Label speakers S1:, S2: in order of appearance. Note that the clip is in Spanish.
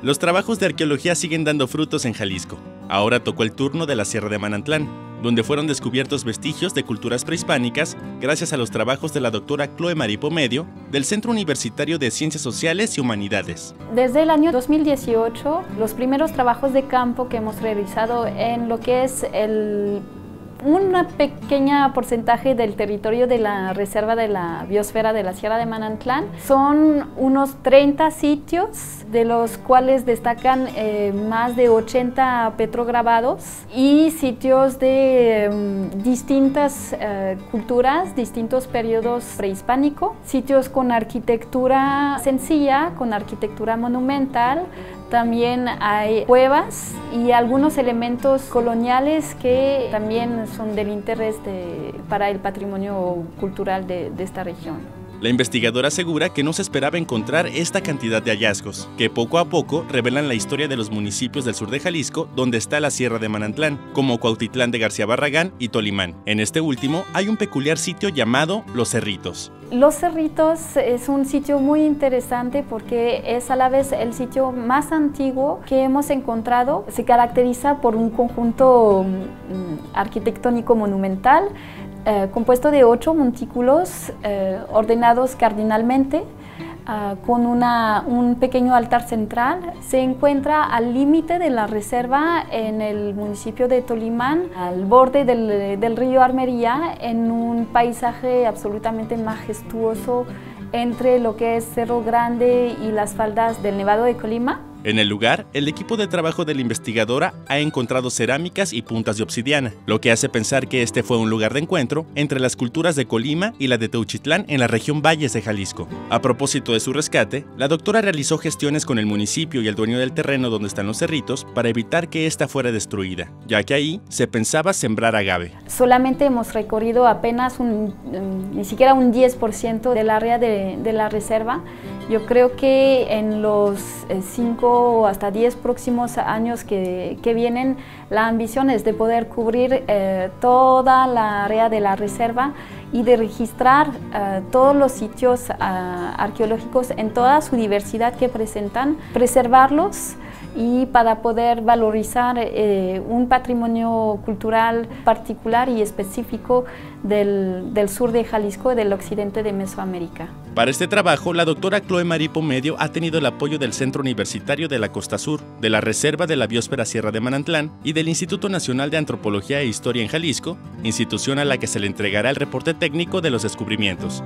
S1: Los trabajos de arqueología siguen dando frutos en Jalisco. Ahora tocó el turno de la Sierra de Manantlán, donde fueron descubiertos vestigios de culturas prehispánicas gracias a los trabajos de la doctora Chloe Maripo Medio del Centro Universitario de Ciencias Sociales y Humanidades.
S2: Desde el año 2018, los primeros trabajos de campo que hemos realizado en lo que es el un pequeño porcentaje del territorio de la Reserva de la Biosfera de la Sierra de Manantlán. Son unos 30 sitios, de los cuales destacan eh, más de 80 petrograbados y sitios de mm, distintas eh, culturas, distintos periodos prehispánicos, sitios con arquitectura sencilla, con arquitectura monumental, también hay cuevas y algunos elementos coloniales que también son del interés para el patrimonio cultural de esta región.
S1: La investigadora asegura que no se esperaba encontrar esta cantidad de hallazgos, que poco a poco revelan la historia de los municipios del sur de Jalisco donde está la Sierra de Manantlán, como Cuautitlán de García Barragán y Tolimán. En este último hay un peculiar sitio llamado Los Cerritos.
S2: Los Cerritos es un sitio muy interesante porque es a la vez el sitio más antiguo que hemos encontrado. Se caracteriza por un conjunto mm, arquitectónico monumental eh, compuesto de ocho montículos eh, ordenados cardinalmente ah, con un pequeño altar central. Se encuentra al límite de la reserva en el municipio de Tolimán, al borde del, del río Armería, en un paisaje absolutamente majestuoso entre lo que es Cerro Grande y las faldas del Nevado de Colima.
S1: En el lugar, el equipo de trabajo de la investigadora ha encontrado cerámicas y puntas de obsidiana, lo que hace pensar que este fue un lugar de encuentro entre las culturas de Colima y la de Teuchitlán en la región Valles de Jalisco. A propósito de su rescate, la doctora realizó gestiones con el municipio y el dueño del terreno donde están los cerritos para evitar que ésta fuera destruida, ya que ahí se pensaba sembrar agave.
S2: Solamente hemos recorrido apenas un, mm, ni siquiera un 10% del área de la reserva. Yo creo que en los eh, cinco hasta 10 próximos años que, vienen, la ambición es de poder cubrir eh, toda la área de la reserva y de registrar eh, todos los sitios ah, arqueológicos en toda su diversidad que presentan, preservarlos y para poder valorizar eh, un patrimonio cultural particular y específico del, del, sur de Jalisco y del occidente de Mesoamérica.
S1: Para este trabajo, la doctora Chloe Maripo Medio ha tenido el apoyo del Centro Universitario de la Costa Sur, de la Reserva de la Biosfera Sierra de Manantlán y del Instituto Nacional de Antropología e Historia en Jalisco, institución a la que se le entregará el reporte técnico de los descubrimientos.